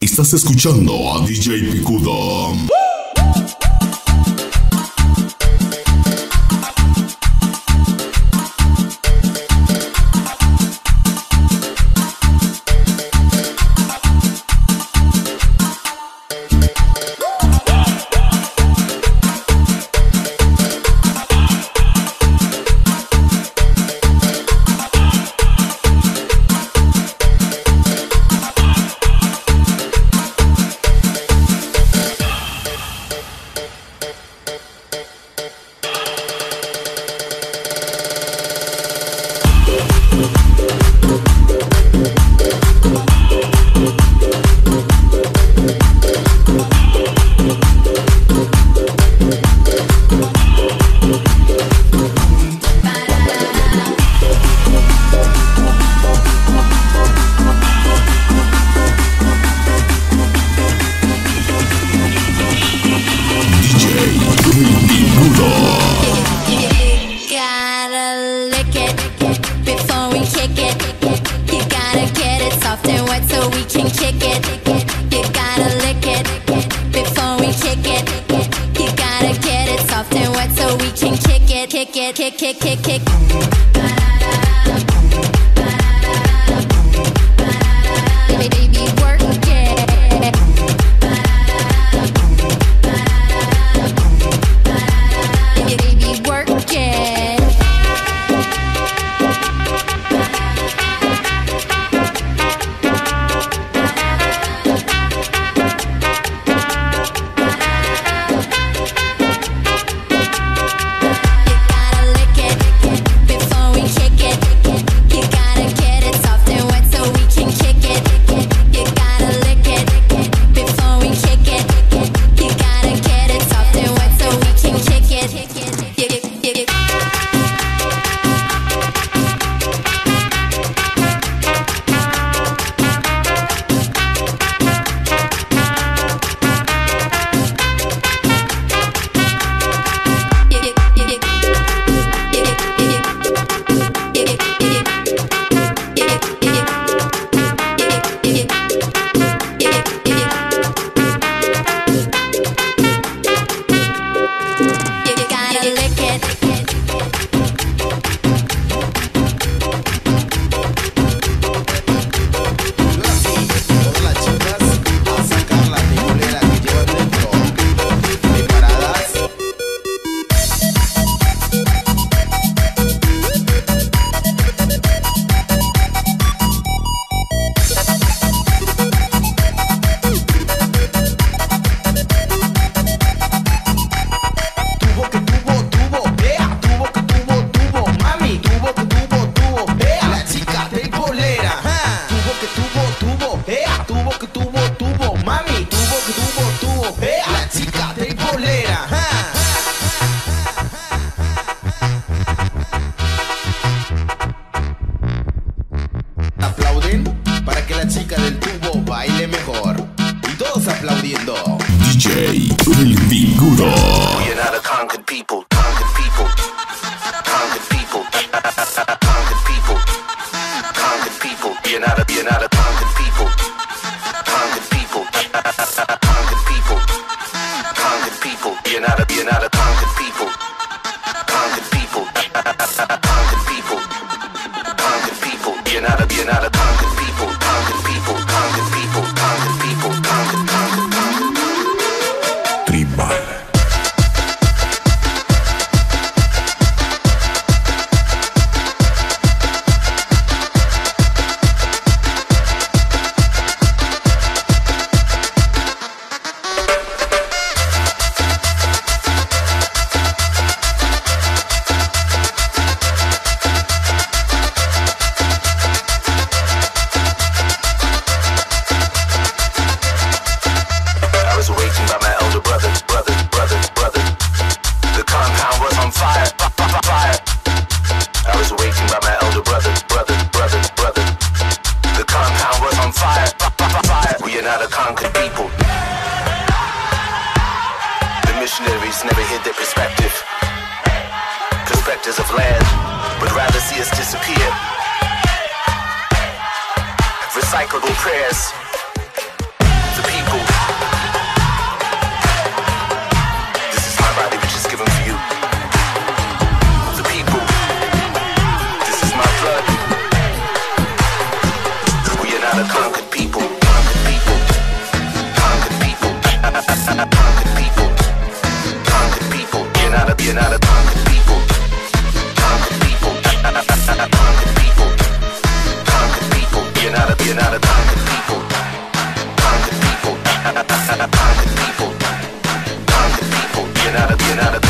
Estás escuchando a DJ Picudo. soft and wet so we can kick it. You gotta lick it before we kick it. You gotta get it soft and wet so we can kick it, kick it, kick, kick, kick, kick. DJ Picudo. We are not a conquered people. fire, fire. I was awakened by my elder brother, brother, brother, brother. The compound was on fire, fire. We are not a conquered people. The missionaries never hid their perspective. Perspectives of land would rather see us disappear. Recyclable prayers. out of